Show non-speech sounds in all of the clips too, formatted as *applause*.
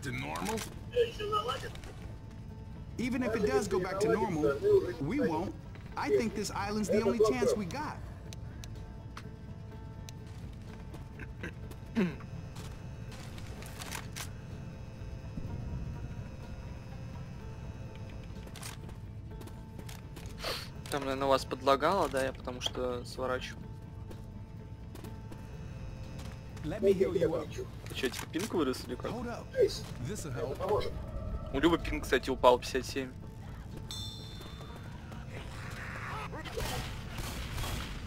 back to normal? Even if it does go back to normal, we won't. I think this island's the only chance we got. Там, наверное, вас подлагало, да, я потому что сворачиваю. Let me heal you up. Ты что, типа пинг вырос или как? У Любы пинг, кстати, упал 57.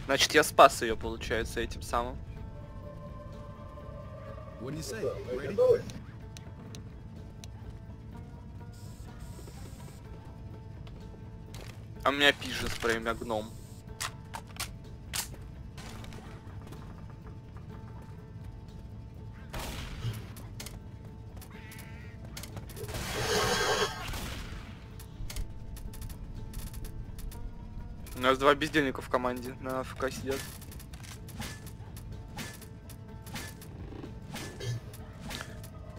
Значит, я спас ее, получается, этим самым. А у меня пижен с премия гном. У нас два бездельника в команде на АФК сидят.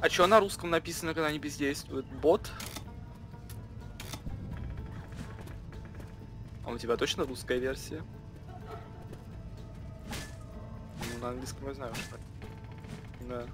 А чё на русском написано, когда они бездействуют? Бот? А у тебя точно русская версия? Ну, на английском я знаю, что. Да.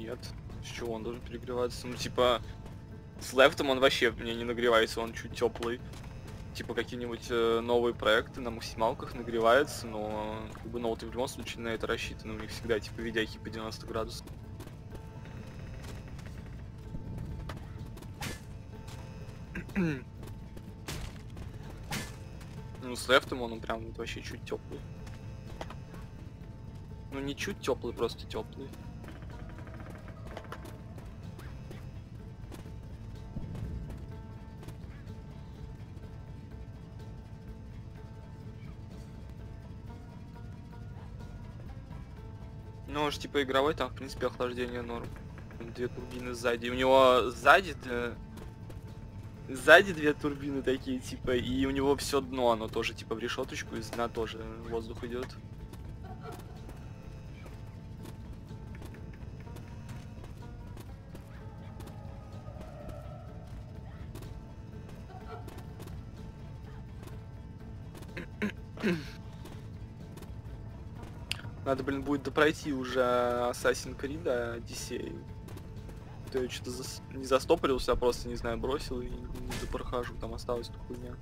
Нет. С чего он должен перегреваться? Ну, типа, с лефтом он вообще мне не нагревается, он чуть теплый. Типа какие-нибудь э, новые проекты на максималках нагревается, но как бы ноуты в любом случае на это рассчитаны. У них всегда типа видяхи по 90 градусов. *clears throat* Ну, с лефтом он прям вот вообще чуть теплый. Ну не чуть теплый, просто теплый. Ну, уж типа игровой, там, в принципе, охлаждение норм. Две турбины сзади. У него сзади э, сзади две турбины такие, типа, и у него все дно, оно тоже, типа, в решеточку, из дна тоже воздух идет. Надо, блин, будет допройти уже Assassin's Creed Odyssey. То я что-то зас- не застопорился, а просто, не знаю, бросил и не допрохожу, там осталась хуйня.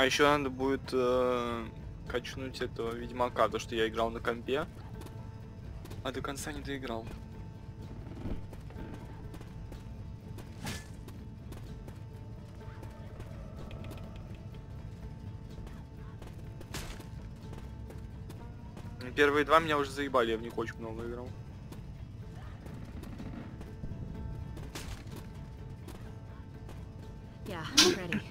А еще надо будет э, качнуть этого Ведьмака, то что я играл на компе, а до конца не доиграл. Первые два меня уже заебали, я в них очень много играл. Yeah, I'm ready.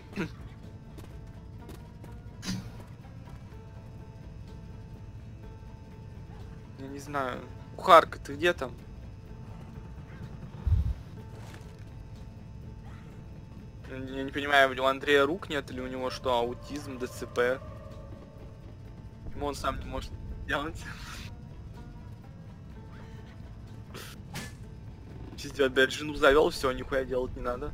Я не знаю. Кухарка, ты где там? Я не- понимаю, у Андрея рук нет или у него что, аутизм, ДЦП? Почему он сам не может делать? Пиздец, опять жену завел, все, нихуя делать не надо.